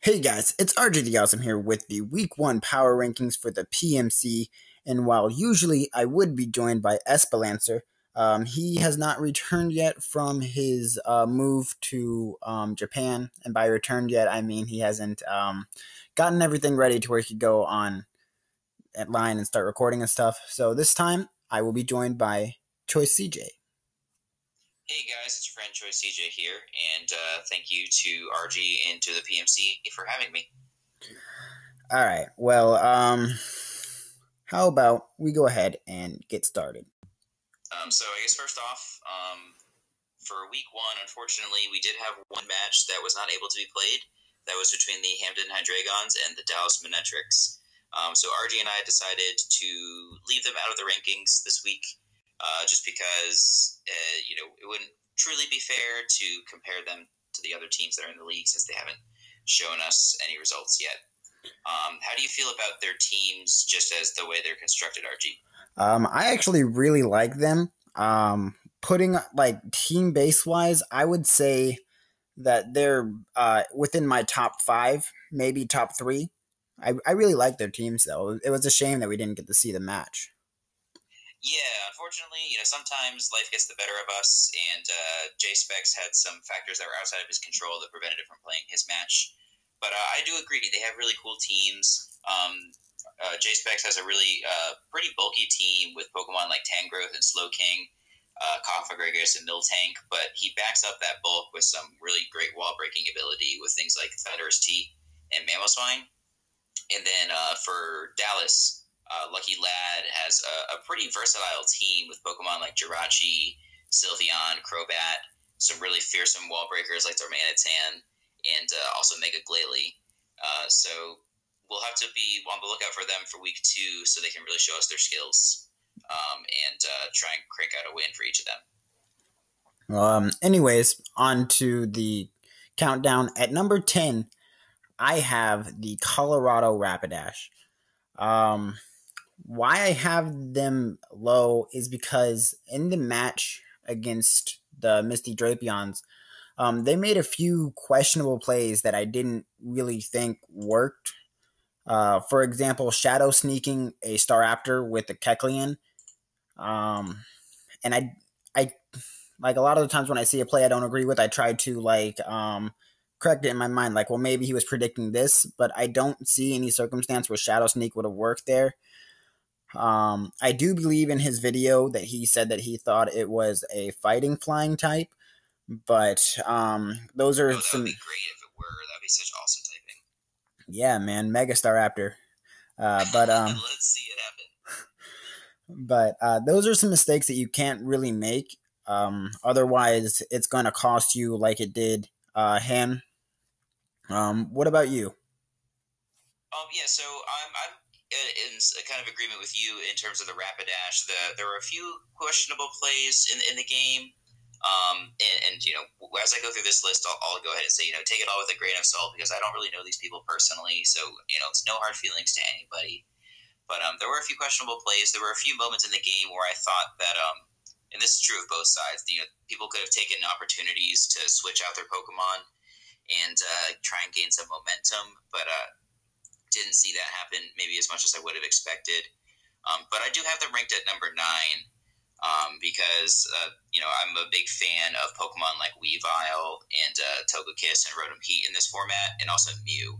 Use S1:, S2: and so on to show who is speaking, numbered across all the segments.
S1: Hey guys, it's RG the Awesome here with the Week 1 Power Rankings for the PMC. And while usually I would be joined by Espalancer, um, he has not returned yet from his uh, move to um, Japan. And by returned yet, I mean he hasn't um, gotten everything ready to where he could go on at line and start recording and stuff. So this time I will be joined by Choice CJ.
S2: Hey guys, it's your friend Choice CJ here, and uh, thank you to RG and to the PMC for having me.
S1: All right. Well, um, how about we go ahead and get started?
S2: Um, so I guess first off, um, for week one, unfortunately, we did have one match that was not able to be played. That was between the Hampton Hydreigons and the Dallas Manectrics. Um, so RG and I decided to leave them out of the rankings this week uh, just because uh, you know it wouldn't truly be fair to compare them to the other teams that are in the league since they haven't shown us any results yet. Um, how do you feel about their teams just as the way they're constructed, RG?
S1: Um, I actually really like them. Um, putting like team base wise, I would say that they're uh, within my top five, maybe top three. I, I really like their teams though. It was a shame that we didn't get to see the match.
S2: Yeah, unfortunately, you know, sometimes life gets the better of us, and uh, Jspeckz had some factors that were outside of his control that prevented him from playing his match. But uh, I do agree, they have really cool teams. Um, uh, Specs has a really uh, pretty bulky team with Pokemon like Tangrowth and Slowking, uh, Cofagrigus and Miltank, but he backs up that bulk with some really great wall breaking ability with things like Thundurus T and Mamoswine. And then uh, for Dallas, uh, Lucky Lad has a, a, pretty versatile team with Pokemon like Jirachi, Sylveon, Crobat, some really fearsome wall breakers like Darmanitan, and uh, also Mega Glalie. Uh, so we'll have to be on the lookout for them for week two so they can really show us their skills um, and uh, try and crank out a win for each of them.
S1: Um, anyways, on to the countdown. At number 10, I have the Colorado Rapidash. Um, why I have them low is because in the match against the Misty Drapions, um, they made a few questionable plays that I didn't really think worked. Uh, for example, shadow sneaking a Star Staraptor with a Kecleon. Um, and I, I like a lot of the times when I see a play I don't agree with, I try to like um, correct it in my mind. Like, well, maybe he was predicting this, but I don't see any circumstance where shadow sneak would have worked there. Um, I do believe in his video that he said that he thought it was a fighting flying type, but um, those are
S2: oh,
S1: some.
S2: Great if it were. That'd be such awesome typing.
S1: Yeah, man, Mega Staraptor. Uh, but um,
S2: let's see it
S1: happen. But uh, those are some mistakes that you can't really make. Um, otherwise, it's going to cost you like it did uh, him. Um, what about you?
S2: Um, yeah, so I'm, I'm in a kind of agreement with you in terms of the Rapidash. The, there were a few questionable plays in, in the game. Um, and, and, you know, as I go through this list, I'll, I'll, go ahead and say, you know, take it all with a grain of salt because I don't really know these people personally. So, you know, it's no hard feelings to anybody. But um, there were a few questionable plays. There were a few moments in the game where I thought that, um, and this is true of both sides, you know, people could have taken opportunities to switch out their Pokemon and uh, try and gain some momentum. But uh, didn't see that happen maybe as much as I would have expected. Um, but I do have them ranked at number nine um, because uh, you know I'm a big fan of Pokemon like Weavile and uh, Togekiss and Rotom Heat in this format, and also Mew.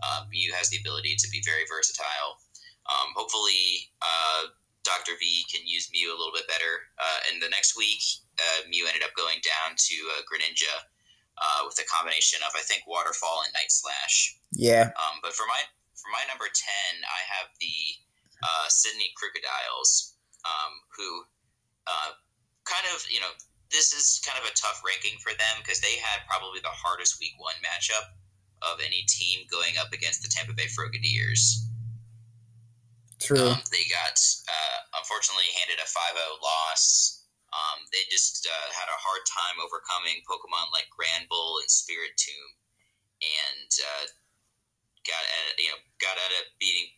S2: Um, Mew has the ability to be very versatile. Um, hopefully, uh, Dr. V can use Mew a little bit better. Uh, and the next week, uh, Mew ended up going down to uh, Greninja uh, with a combination of I think Waterfall and Night Slash.
S1: Yeah.
S2: Um, but for my for my number 10, I have the uh, Sydney Krookodiles, um, who uh, kind of, you know, this is kind of a tough ranking for them because they had probably the hardest week one matchup of any team going up against the Tampa Bay Froggadiers.
S1: True.
S2: Um, they got, uh, unfortunately, handed a 5 0 loss. Um, they just uh, had a hard time overcoming Pokemon like Granbull and Spiritomb. And uh, got at you know got at it beating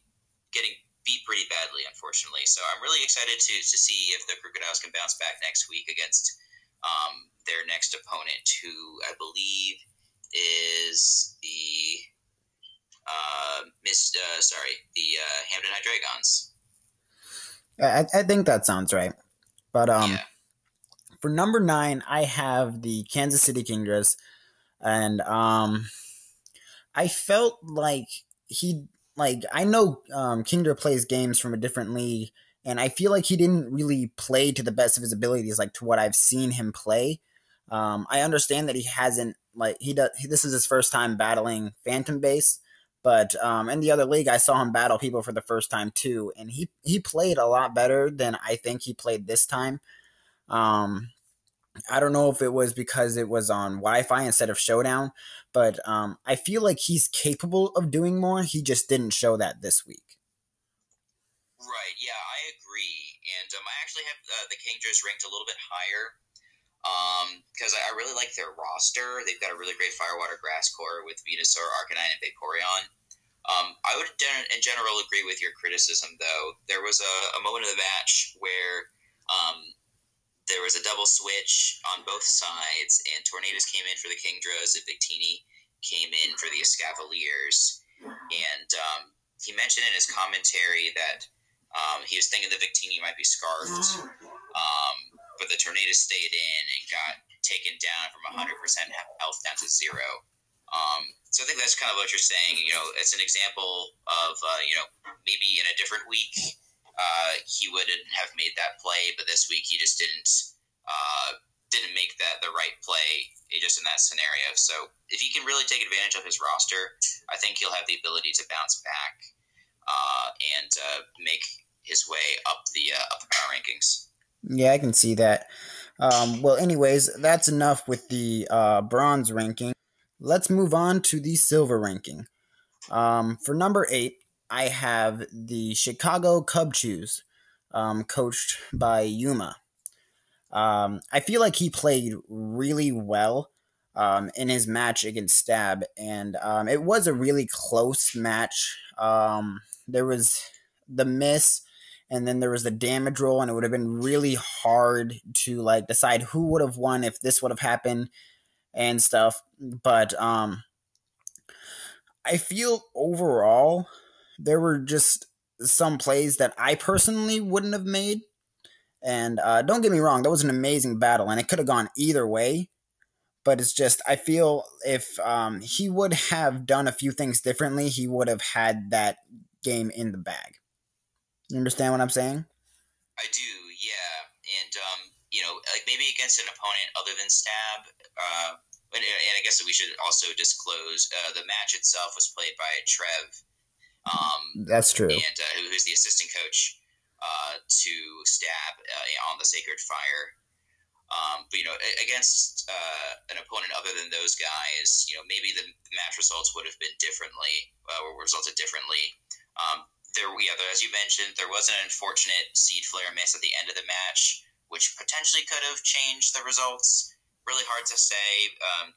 S2: getting beat pretty badly, unfortunately. So I'm really excited to to see if the Krookodiles can bounce back next week against um, their next opponent, who I believe is the uh, Miss uh, sorry the uh, Hampton Hydreigons.
S1: I, I think that sounds right, but um. Yeah. For number nine, I have the Kansas City Kingdras, and um, I felt like he like I know um, Kingdra plays games from a different league, and I feel like he didn't really play to the best of his abilities, like to what I've seen him play. Um, I understand that he hasn't like he does. This is his first time battling Phantombass, but um, in the other league, I saw him battle people for the first time too, and he he played a lot better than I think he played this time. Um, I don't know if it was because it was on Wi-Fi instead of Showdown, but um, I feel like he's capable of doing more. He just didn't show that this week.
S2: Right. Yeah, I agree, and um, I actually have uh, the Kingdras ranked a little bit higher because um, I, I, really like their roster. They've got a really great Firewater Grass core with Venusaur, Arcanine, and Vaporeon. Um, I would in general agree with your criticism, though. There was a, a moment in the match where um, there was a double switch on both sides, and Tornadus came in for the Kingdras, and Victini came in for the Escavaliers. And um, he mentioned in his commentary that um, he was thinking the Victini might be scarfed. Um, but the tornado stayed in and got taken down from 100% health down to zero. Um, so I think that's kind of what you're saying. You know, it's an example of uh, you know maybe in a different week uh, he wouldn't have made that play, but this week he just didn't uh, didn't make that the right play just in that scenario. So if he can really take advantage of his roster, I think he'll have the ability to bounce back uh, and uh, make his way up the uh, up the power rankings.
S1: Yeah, I can see that. Um, well, anyways, that's enough with the uh, bronze ranking. Let's move on to the silver ranking. Um, for number eight, I have the Chicago Cubchoo, um, coached by Yuma. Um, I feel like he played really well um, in his match against Stab, and um, it was a really close match. Um, there was the miss and then there was the damage roll and it would have been really hard to like decide who would have won if this would have happened and stuff but um i feel overall there were just some plays that i personally wouldn't have made and uh, don't get me wrong that was an amazing battle and it could have gone either way but it's just i feel if um, he would have done a few things differently he would have had that game in the bag you understand what I'm saying?
S2: I do, yeah. And um, you know, like maybe against an opponent other than Stab. Uh, and, and I guess we should also disclose uh, the match itself was played by Trev.
S1: Um, That's true.
S2: And uh, who's the assistant coach uh, to Stab uh, on the Sacred Fire. Um, but you know, against uh, an opponent other than those guys, you know, maybe the match results would have been differently, uh, or resulted differently. Um, there, yeah, as you mentioned, there was an unfortunate seed flare miss at the end of the match, which potentially could have changed the results. Really hard to say. Um,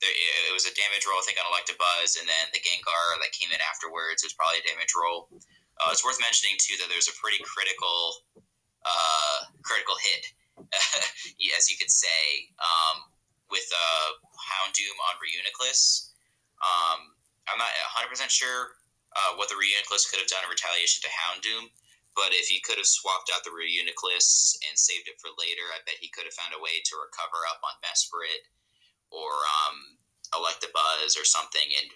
S2: it was a damage roll, I think, on Electabuzz, and then the Gengar that came in afterwards was probably a damage roll. Uh, it's worth mentioning too that there's a pretty critical, uh, critical hit, as you could say, um, with uh, Houndoom on Reuniclus. Um, I'm not 100 percent sure uh, what the Reuniclus could have done in retaliation to Houndoom. But if he could have swapped out the Reuniclus and saved it for later, I bet he could have found a way to recover up on Mesprit or um, Electabuzz or something and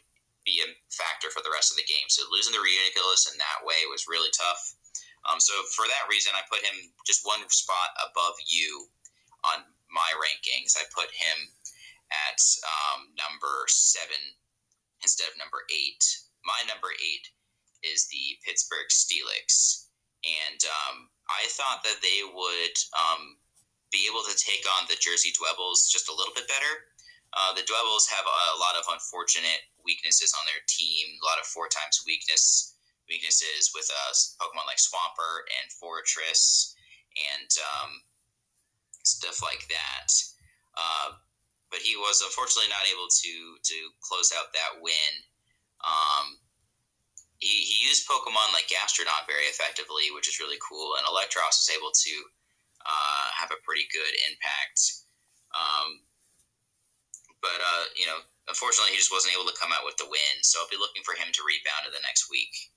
S2: be a factor for the rest of the game. So losing the Reuniclus in that way was really tough. Um, so for that reason, I put him just one spot above you on my rankings. I put him at um, number seven instead of number eight my number eight is the Pittsburgh Steelix, and um, I thought that they would um, be able to take on the Jersey Dwebbles just a little bit better. Uh, the Dwebbles have a, lot of unfortunate weaknesses on their team, a lot of four times weakness weaknesses with uh, Pokemon like Swampert and Forretress and um, stuff like that. Uh, but he was unfortunately not able to to close out that win. Um, he, he used Pokemon like Gastrodon very effectively, which is really cool, and Eelektross was able to uh, have a pretty good impact. Um, but uh, you know, unfortunately, he just wasn't able to come out with the win. So I'll be looking for him to rebound in the next week.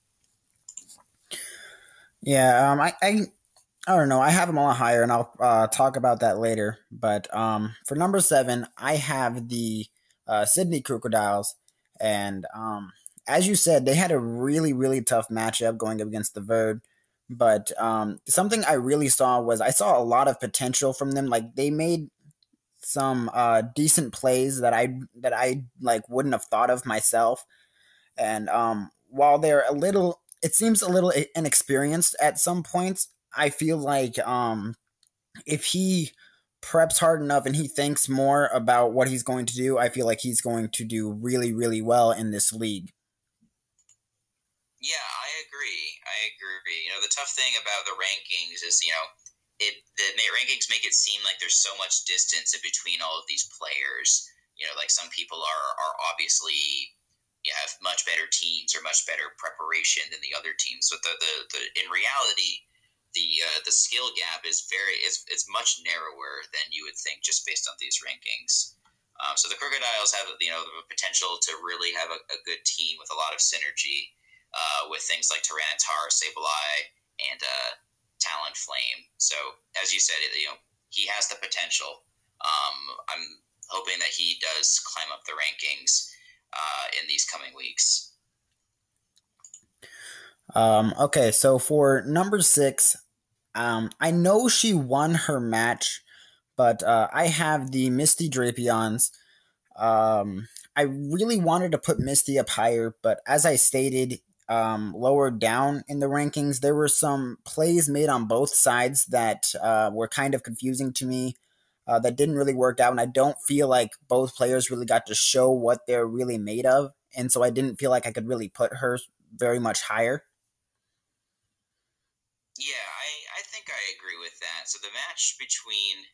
S1: Yeah, um, I, I, I don't know. I have him a lot higher, and I'll uh, talk about that later. But um, for number seven, I have the uh, Sydney Krookodiles, and um, as you said, they had a really, really tough matchup going up against the Verd. But um, something I really saw was I saw a lot of potential from them. Like they made some uh, decent plays that I that I like wouldn't have thought of myself. And um, while they're a little, it seems a little inexperienced at some points. I feel like um, if he preps hard enough and he thinks more about what he's going to do, I feel like he's going to do really, really well in this league.
S2: Yeah, I agree. I agree. You know, the tough thing about the rankings is, you know, it the rankings make it seem like there's so much distance in between all of these players. You know, like some people are are obviously you know, have much better teams or much better preparation than the other teams. But the the, the in reality, the uh, the skill gap is very is is much narrower than you would think just based on these rankings. Um, so the Krookodiles have you know the potential to really have a, a good team with a lot of synergy uh, with things like Tyranitar, Sableye, and uh, Talonflame. So as you said, you know he has the potential. Um, I'm hoping that he does climb up the rankings uh, in these coming weeks.
S1: Um, okay, so for number six, um, I know she won her match, but uh, I have the Misty Drapions. Um, I really wanted to put Misty up higher, but as I stated, um, lower down in the rankings, there were some plays made on both sides that uh, were kind of confusing to me. Uh, that didn't really work out, and I don't feel like both players really got to show what they're really made of, and so I didn't feel like I could really put her very much higher.
S2: Yeah, I, I think I agree with that. So the match between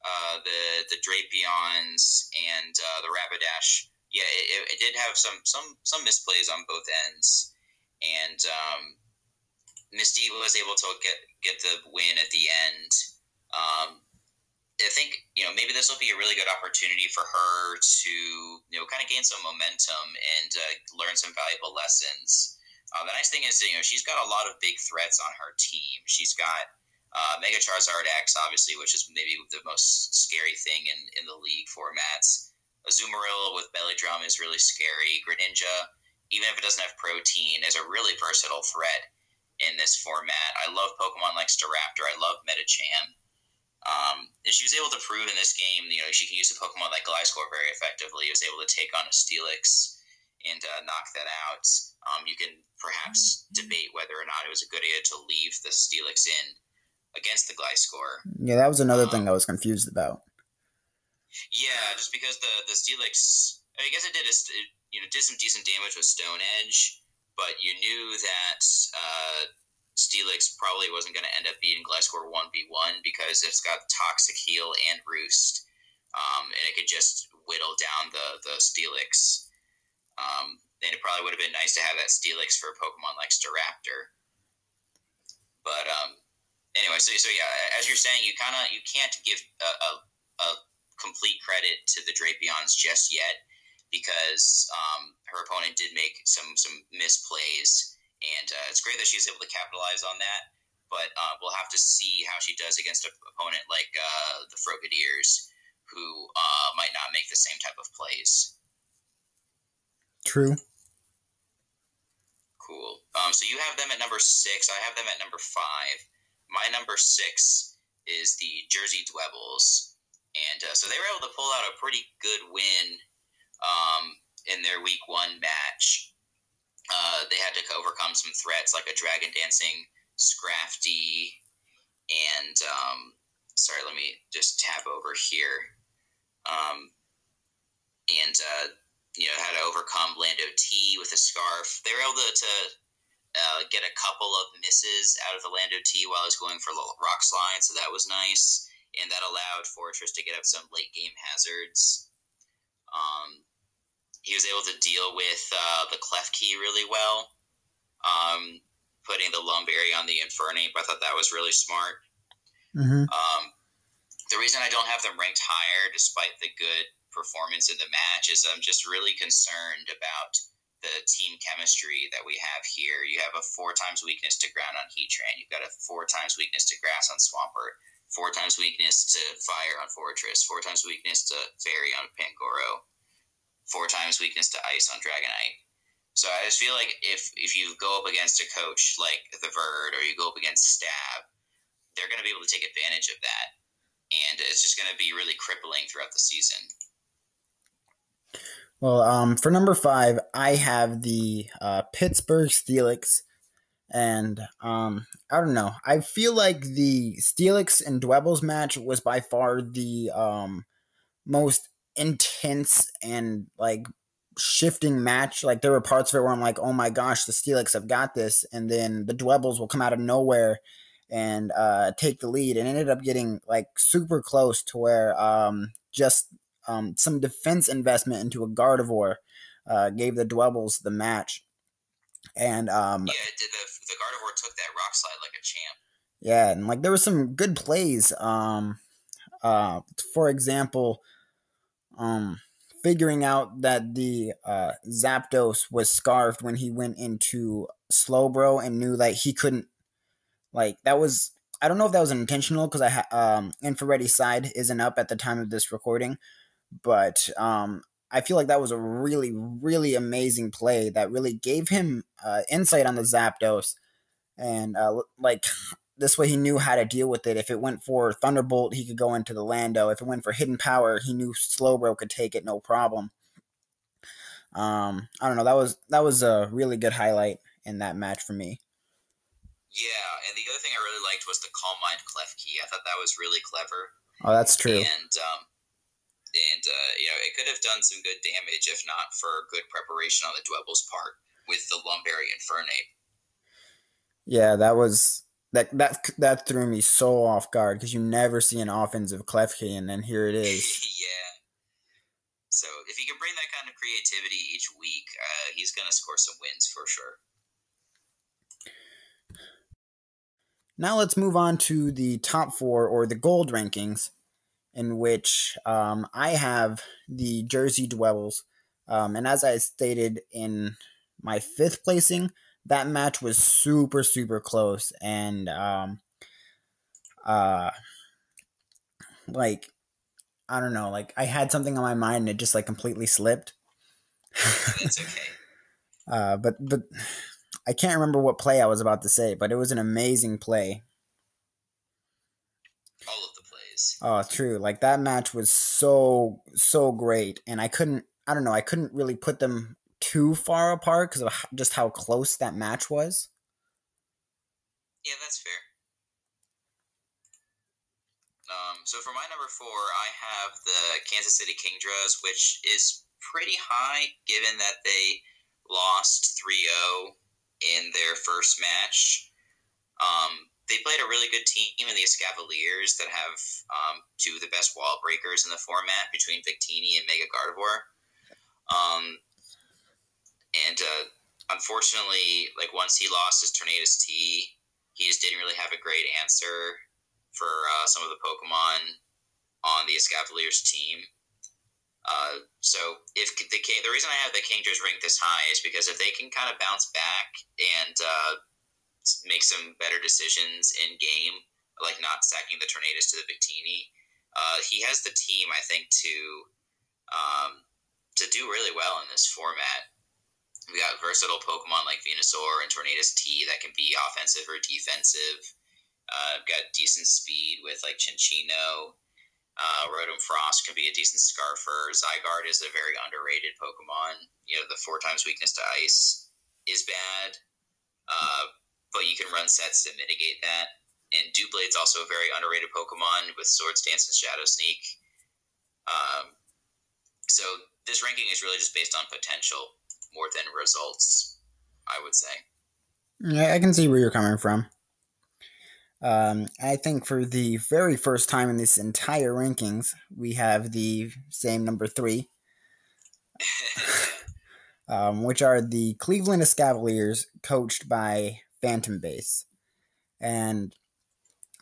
S2: uh, the the Drapions and uh, the Rapidash, yeah, it, it, did have some some some misplays on both ends and um, Misty was able to get get the win at the end. Um, I think you know maybe this will be a really good opportunity for her to you know kind of gain some momentum and uh, learn some valuable lessons. Uh, the nice thing is you know she's got a lot of big threats on her team. She's got uh, Mega Charizard X, obviously, which is maybe the most scary thing in, in the league formats. Azumarill with Belly Drum is really scary. Greninja even if it doesn't have Protean, is a really versatile threat in this format. I love Pokemon like Staraptor. I love Medicham. Um, and she was able to prove in this game, you know, she can use a Pokemon like Gliscor very effectively. She was able to take on a Steelix and uh, knock that out. Um, you can perhaps debate whether or not it was a good idea to leave the Steelix in against the Gliscor.
S1: Yeah, that was another um, thing I was confused about.
S2: Yeah, just because the the Steelix, I guess it did a, you know did some decent damage with Stone Edge, but you knew that uh, Steelix probably wasn't going to end up beating Gliscor one v one because it's got Toxic Heal and Roost, um, and it could just whittle down the the Steelix. Um, and it probably would have been nice to have that Steelix for a Pokemon like Staraptor. But um, anyway, so so yeah, as you're saying, you kind of you can't give a, a, a complete credit to the Drapions just yet because um, her opponent did make some some misplays, and uh, it's great that she's able to capitalize on that. But uh, we'll have to see how she does against an opponent like uh, the Froggadiers, who uh, might not make the same type of plays.
S1: True.
S2: Cool. Um, so you have them at number six. I have them at number five. My number six is the Jersey Dwebbles. And uh, so they were able to pull out a pretty good win um, in their week one match. Uh, they had to overcome some threats like a dragon dancing Scrafty and um, sorry, let me just tap over here. Um, and uh, you know had to overcome Lando T with a scarf. They were able to, to uh, get a couple of misses out of the Lando T while I was going for the rock slide, so that was nice, and that allowed Forretress to get up some late game hazards. Um, he was able to deal with uh, the key really well, um, putting the Lum Berry on the Infernape. I thought that was really smart. Mm-hmm. Um, the reason I don't have them ranked higher, despite the good performance in the match, is I'm just really concerned about the team chemistry that we have here. You have a four times weakness to ground on Heatran. You've got a four times weakness to grass on Swampert. Four times weakness to fire on Forretress. Four times weakness to fairy on Pangoro. Four times weakness to ice on Dragonite. So I just feel like if if you go up against a coach like the Verd or you go up against Stab, they're going to be able to take advantage of that, and it's just going to be really crippling throughout the season.
S1: Well, um, for number five, I have the uh, Pittsburgh Steelix. And um, I don't know. I feel like the Steelix and Dwebbles match was by far the um, most intense and like shifting match. Like there were parts of it where I'm like, oh my gosh, the Steelix have got this, and then the Dwebbles will come out of nowhere and uh, take the lead, and ended up getting like super close to where um, just um, some defense investment into a Gardevoir uh, gave the Dwebbles the match. And um,
S2: yeah, the, the Gardevoir took that rock slide like a champ.
S1: Yeah, and like there were some good plays. Um, uh, for example, um, figuring out that the uh, Zapdos was scarfed when he went into Slowbro and knew that he couldn't, like that was I don't know if that was intentional because I ha- um infrared side isn't up at the time of this recording, but um, I feel like that was a really, really amazing play that really gave him uh, insight on the Zapdos. And uh, like this way, he knew how to deal with it. If it went for Thunderbolt, he could go into the Lando. If it went for Hidden Power, he knew Slowbro could take it no problem. Um, I don't know. That was that was a really good highlight in that match for me.
S2: Yeah, and the other thing I really liked was the Calm Mind Klefki. I thought that was really clever.
S1: Oh, that's true.
S2: And um, and uh, you know it could have done some good damage if not for good preparation on the Dwebbles' part with the Lum Berry Infernape.
S1: Yeah, that was that that that threw me so off guard because you never see an offensive Klefki, and then here it is.
S2: yeah. So if he can bring that kind of creativity each week, uh, he's going to score some wins for sure.
S1: Now let's move on to the top four or the gold rankings in which um, I have the Jersey Dwebbles. Um, and as I stated in my fifth placing, that match was super, super close. And, um, uh, like, I don't know, like, I had something on my mind and it just, like, completely slipped.
S2: it's okay.
S1: uh, but, but I can't remember what play I was about to say, but it was an amazing play. All of the plays. Oh, true. Like that match was so so great, and I couldn't. I don't know. I couldn't really put them too far apart because of just how close that match was.
S2: Yeah, that's fair. Um, so for my number four, I have the Kansas City Kingdras, which is pretty high given that they lost 3-0 in their first match. Um, they played a really good team in the Escavaliers that have um, two of the best wall breakers in the format between Victini and Mega Gardevoir. And uh, unfortunately, like once he lost his Tornadus T, he just didn't really have a great answer for uh, some of the Pokemon on the Escavaliers team. Uh, so if the the reason I have the Kingdras ranked this high is because if they can kind of bounce back and uh, make some better decisions in game, like not sacking the Tornadus to the Victini. Uh, he has the team, I think, to um, to do really well in this format. We got versatile Pokemon like Venusaur and Tornadus T that can be offensive or defensive. Uh, got decent speed with like Cinccino. Uh, Rotom Frost can be a decent Scarfer. Zygarde is a very underrated Pokemon. You know, the four times weakness to ice is bad. Uh, but you can run sets to mitigate that. And Doublade's also a very underrated Pokemon with Swords Dance and Shadow Sneak. Um, so this ranking is really just based on potential more than results, I would say.
S1: Yeah, I can see where you're coming from. Um, I think for the very first time in this entire rankings, we have the same number three, um, which are the Cleveland Escavaliers, coached by Phantombass. And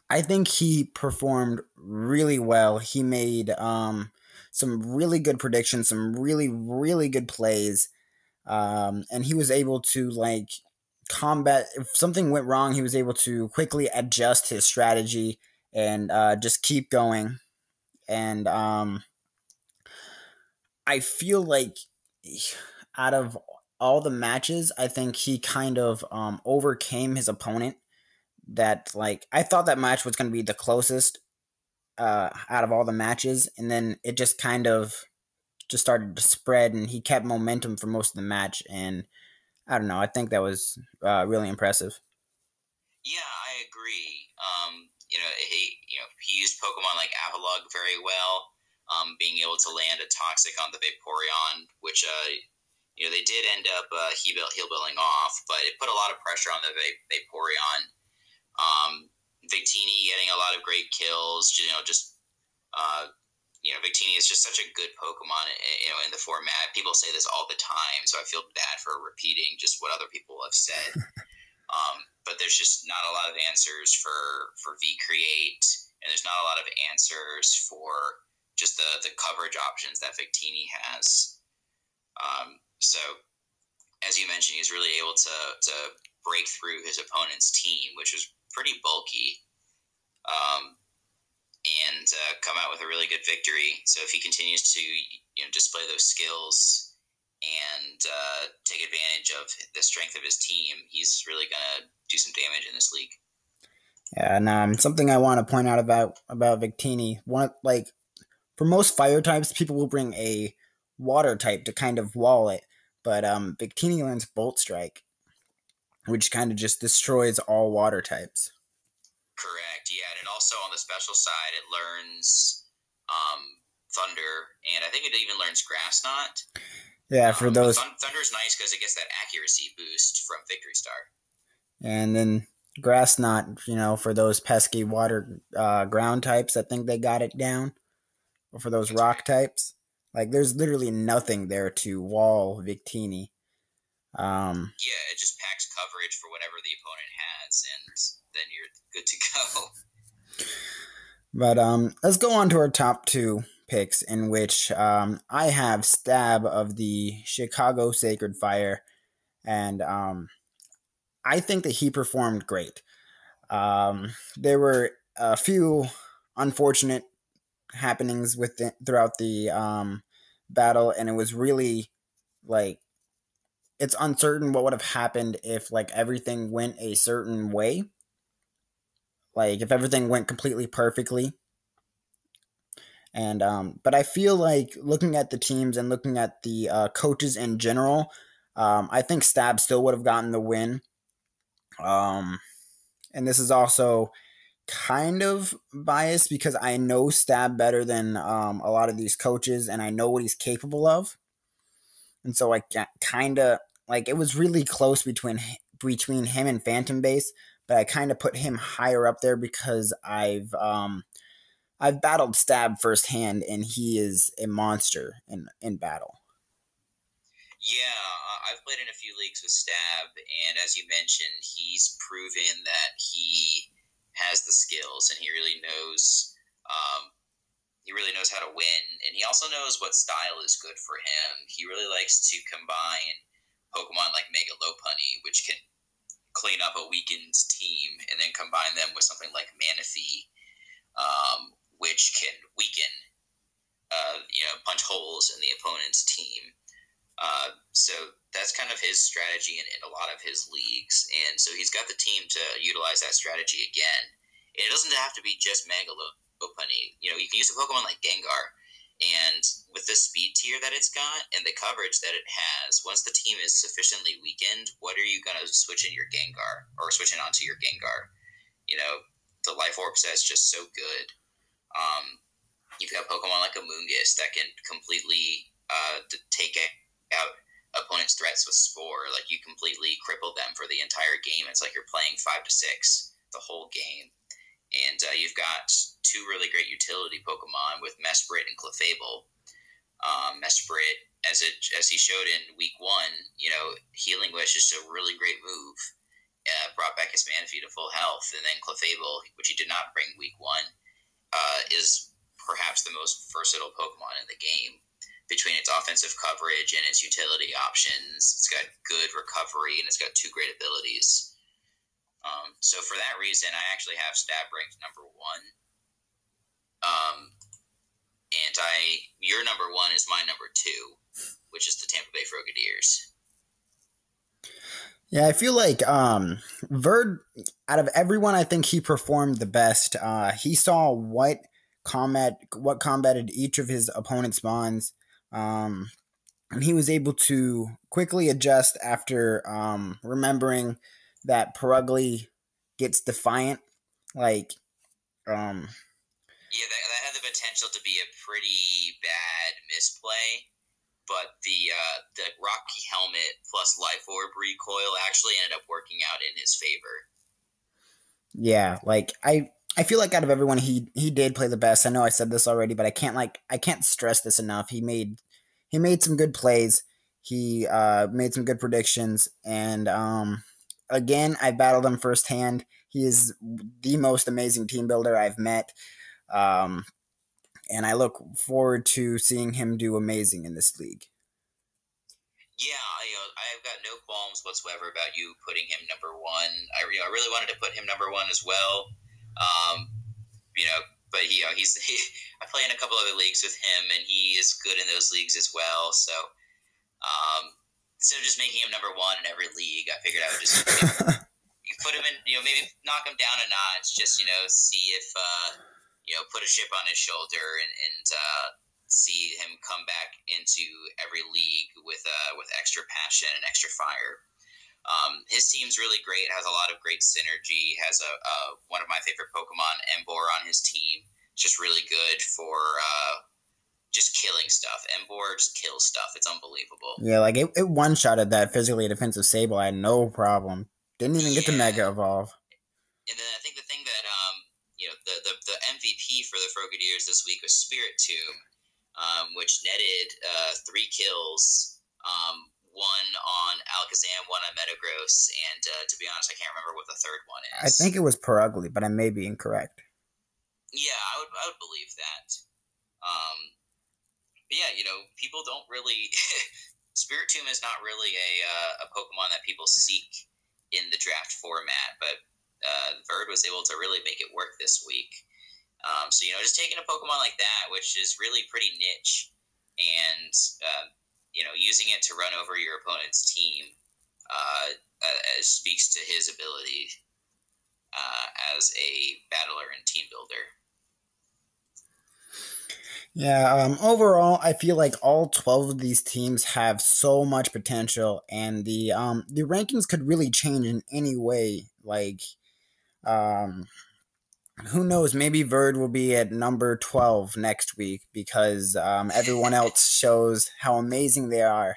S1: I think he performed really well. He made um, some really good predictions, some really, really good plays. Um, and he was able to like combat if something went wrong he was able to quickly adjust his strategy and uh, just keep going. And um, i feel like out of all the matches i think he kind of um, overcame his opponent that like i thought that match was going to be the closest uh, out of all the matches. And then it just kind of just started to spread and he kept momentum for most of the match and I don't know. I think that was uh, really impressive.
S2: Yeah, I agree. Um, you know, he you know he used Pokemon like Avalugg very well, um, being able to land a Toxic on the Vaporeon, which uh, you know they did end up uh, heal heal off, but it put a lot of pressure on the Vaporeon. Um, Victini getting a lot of great kills, you know, just uh, you know, Victini is just such a good Pokemon, eh, you know, in the format. People say this all the time, so I feel bad for repeating just what other people have said. um, but there's just not a lot of answers for for V Create, and there's not a lot of answers for just the the coverage options that Victini has. Um, so, as you mentioned, he's really able to to break through his opponent's team, which is pretty bulky. Um, and uh, come out with a really good victory. So if he continues to you know display those skills and uh, take advantage of the strength of his team, he's really gonna do some damage in this league.
S1: Yeah, and um, something I want to point out about about Victini, one like for most fire types, people will bring a water type to kind of wall it, but um, Victini learns Bolt Strike, which kind of just destroys all water types.
S2: Correct. Yeah, and also on the special side, it learns um, Thunder, and I think it even learns Grass Knot.
S1: Yeah, for um, those.
S2: Thunder's nice because it gets that accuracy boost from Victory Star.
S1: And then Grass Knot, you know, for those pesky water uh, ground types, I think they got it down. Or for those That's rock right. types. Like, there's literally nothing there to wall Victini. Um,
S2: yeah, it just packs coverage for whatever the opponent has, and then you're good to go.
S1: But um, let's go on to our top two picks, in which um, I have Stab of the Chicago Sacred Fire, and um, I think that he performed great. Um, there were a few unfortunate happenings with throughout the um, battle, and it was really like it's uncertain what would have happened if like everything went a certain way like if everything went completely perfectly. And um, but I feel like looking at the teams and looking at the uh, coaches in general, um, I think Stab still would have gotten the win. Um, and this is also kind of biased because I know Stab better than um, a lot of these coaches, and I know what he's capable of. And so I kind of like it was really close between between him and Phantombass, but I kind of put him higher up there because I've um, I've battled Stab firsthand, and he is a monster in in battle.
S2: Yeah, I've played in a few leagues with Stab, and as you mentioned, he's proven that he has the skills, and he really knows. Um, he really knows how to win, and he also knows what style is good for him. He really likes to combine Pokemon like Mega Lopunny, which can clean up a weakened team and then combine them with something like Manaphy, um, which can weaken, uh, you know, punch holes in the opponent's team. Uh, so that's kind of his strategy in, in, a lot of his leagues, and so he's got the team to utilize that strategy again. And it doesn't have to be just Megalopunny. You know, you can use a Pokemon like Gengar and speed tier that it's got and the coverage that it has, once the team is sufficiently weakened, what are you going to switch in your Gengar or switch in onto your Gengar? You know, the Life Orb set is just so good. Um, you've got Pokemon like Amoonguss that can completely uh, take out opponents' threats with Spore. Like you completely cripple them for the entire game. It's like you're playing five to six the whole game. And uh, you've got two really great utility Pokemon with Mesprit and Clefable. Um, Mesprit, as it as he showed in Week One, you know, Healing Wish is a really great move. Uh, brought back his Manaphy to full health, and then Clefable, which he did not bring Week One, uh, is perhaps the most versatile Pokemon in the game. between its offensive coverage and its utility options. It's got good recovery and it's got two great abilities. Um, so for that reason, I actually have Stab ranked number one. Um, I your number one is my number two, which is the Tampa Bay Froggadiers.
S1: Yeah, I feel like um Verd out of everyone I think he performed the best. Uh he saw what combat what combated each of his opponent's spawns. Um and he was able to quickly adjust after um remembering that Purugly gets defiant. Like um
S2: Yeah, that, that had the potential to be a pretty bad misplay but the uh, the Rocky helmet plus life orb recoil actually ended up working out in his favor.
S1: Yeah, like I I feel like out of everyone he he did play the best. I know I said this already, but I can't like I can't stress this enough. He made he made some good plays. He uh, made some good predictions, and um, again, I battled him firsthand. He is the most amazing team builder I've met. Um, and I look forward to seeing him do amazing in this league.
S2: Yeah, I, uh, I've got no qualms whatsoever about you putting him number one. I, you know, I really wanted to put him number one as well. Um, you know, but he, you know, he's he, I play in a couple other leagues with him, and he is good in those leagues as well. So, um, instead of just making him number one in every league, I figured I would just you put him in, you know, maybe knock him down a notch, just you know, see if uh, you know, put a chip on his shoulder and, and uh, see him come back into every league with uh, with extra passion and extra fire. Um, his team's really great. Has a lot of great synergy. Has a, a one of my favorite Pokemon, Emboar, on his team. Just really good for uh, just killing stuff. Emboar just kills stuff. It's unbelievable.
S1: Yeah, like it, it one shotted that physically defensive Sable. I had no problem. Didn't even get yeah. to Mega Evolve.
S2: And then I think the thing that um, you know the, the, the MVP for the Froggadiers this week was Spiritomb, um, which netted uh, three kills, um, one on Alakazam, one on Metagross, and uh, to be honest, I can't remember what the third one is.
S1: I think it was Purugly, but I may be incorrect.
S2: Yeah, I would I would believe that. Um, but yeah, you know, people don't really. Spiritomb is not really a uh, a Pokemon that people seek in the draft format, but uh, Verd was able to really make it work this week. Um, so you know, just taking a Pokemon like that, which is really pretty niche, and uh, you know, using it to run over your opponent's team, uh, uh, speaks to his ability uh, as a battler and team builder.
S1: Yeah, um, overall, I feel like all twelve of these teams have so much potential, and the um, the rankings could really change in any way. Like, um, who knows? Maybe Verd will be at number 12 next week because um, everyone else shows how amazing they are.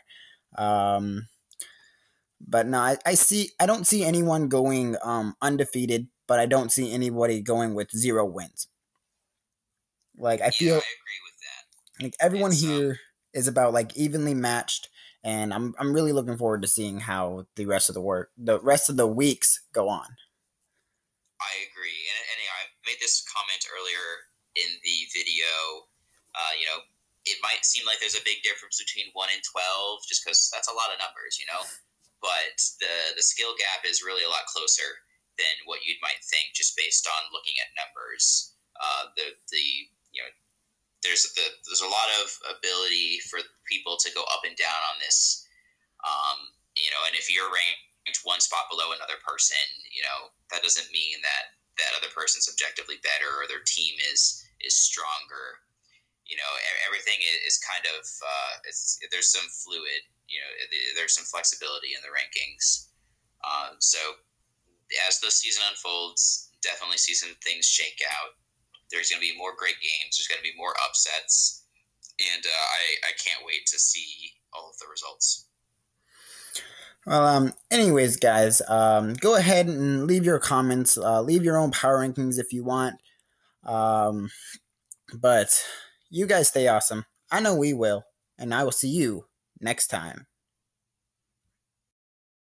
S1: Um, but no, I, I, see. I don't see anyone going um, undefeated, but I don't see anybody going with zero wins. Like I
S2: yeah,
S1: feel,
S2: I agree with that.
S1: Like everyone it's, here um, is about like evenly matched, and I'm I'm really looking forward to seeing how the rest of the work, the rest of the weeks go on.
S2: I agree, and, and you know, I made this comment earlier in the video. Uh, you know, it might seem like there's a big difference between one and twelve, just because that's a lot of numbers, you know. But the the skill gap is really a lot closer than what you might think, just based on looking at numbers. Uh, the the you know, there's the there's a lot of ability for people to go up and down on this. Um, you know, and if you're ranked one spot below another person, you know, that doesn't mean that that other person's objectively better or their team is is stronger. You know, everything is kind of uh, there's some fluid. You know, there's some flexibility in the rankings. Um, so as the season unfolds, definitely see some things shake out. There's going to be more great games. There's going to be more upsets, and uh, I I can't wait to see all of the results.
S1: Well, um, anyways, guys, um, go ahead and leave your comments. Uh, leave your own power rankings if you want. Um, but you guys stay awesome. I know we will, and I will see you next time.